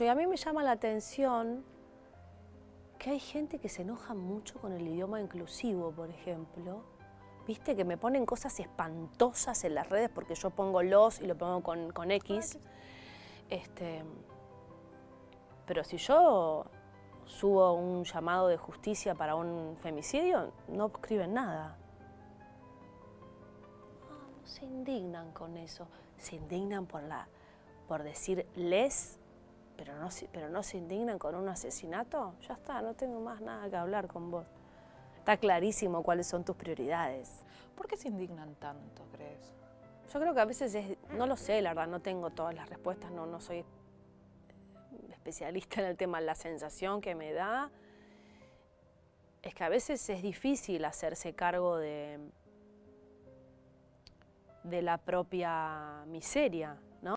mucho. Y a mí me llama la atención que hay gente que se enoja mucho con el idioma inclusivo, por ejemplo. Viste que me ponen cosas espantosas en las redes porque yo pongo los y lo pongo con, con X. Este, pero si yo subo un llamado de justicia para un femicidio, no escriben nada. Ah, no se indignan con eso. Se indignan por, la, por decir les, pero no, pero no se indignan con un asesinato. Ya está, no tengo más nada que hablar con vos. Está clarísimo cuáles son tus prioridades. ¿Por qué se indignan tanto, crees? Yo creo que a veces es, no lo sé, la verdad, no tengo todas las respuestas, no, no soy especialista en el tema, la sensación que me da es que a veces es difícil hacerse cargo de, de la propia miseria